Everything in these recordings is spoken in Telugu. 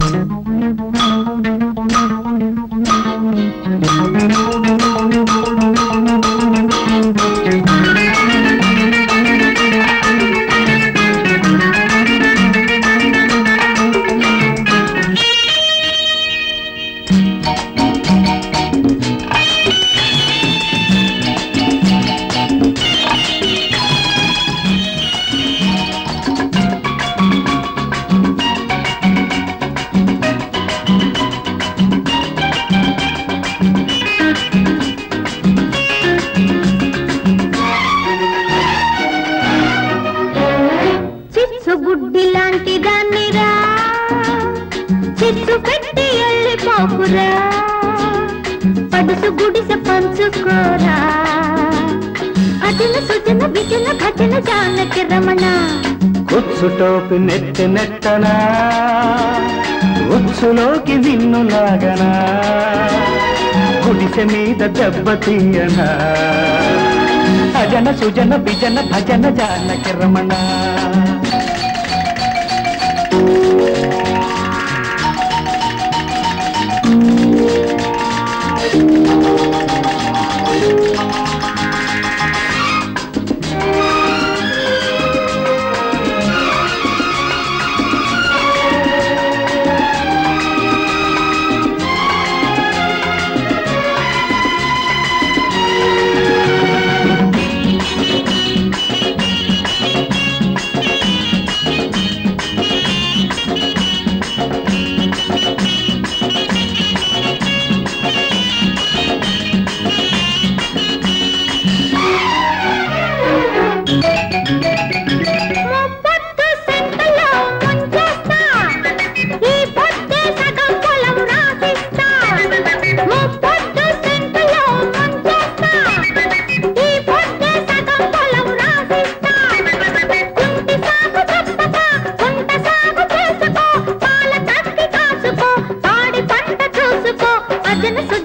చిచ్చు చిచ్చు పెట్టి వెళ్ళిపోకురా పడుసు గుడిసె పంచుకోరా. అదిన సుజన విజన భజన జానకి రమణ. కుచ్చు టోపి నెట్టి నెట్టనా? ఉచ్చులోకి నిన్ను లాగనా? గుడిసె మీద దెబ్బ తీయనా? అజన సుజన విజన భజన జానకి రమణ.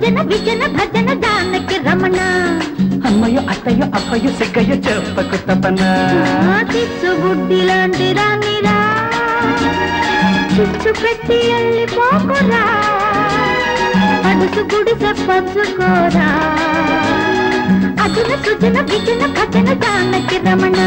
భజన విజన భజన జానకి రమణ. అమ్మయ్య అత్తయ్య అప్పయ్య సిగ్గయ్య చెప్పకు తపనా చిచ్చు బుడ్డి లాంటి రానిరా చిచ్చు పెట్టి వెళ్ళిపోకురా అడుసు గుడిసె పంచుకోరా అదున సుజన విజన భజన జానకి రమణ.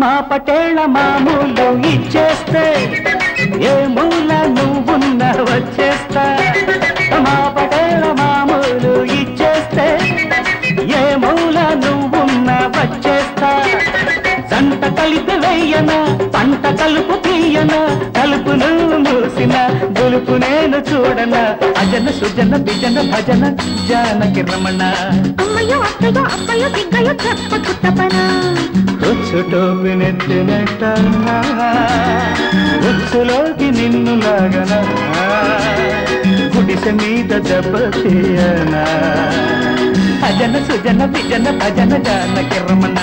మా పటేళ్ళ మామూలు ఇచ్చేస్తే ఏమో గొలుపు నేను చూడన? అజన సుజన బిజన భజన జానకి రమణ. అమ్మయ్యో అత్తయ్యో దిగ్గయ్యో నెత్తినట్ట ఉచ్చులోకి నిన్ను లాగన? గుడిసె మీద దెబ్బ తీయనా? అజన సుజన విజన భజన జానకి రమణ.